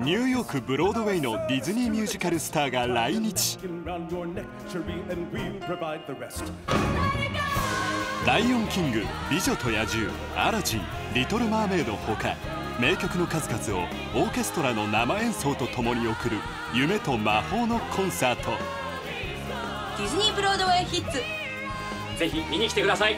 ニューヨークブロードウェイのディズニーミュージカルスターが来日。ライオンキング美女と野獣。アラジンリトル・マーメイドほか名曲の数々をオーケストラの生演奏とともに送る夢と魔法のコンサート。ディズニーブロードウェイヒッツ。ぜひ見に来てください。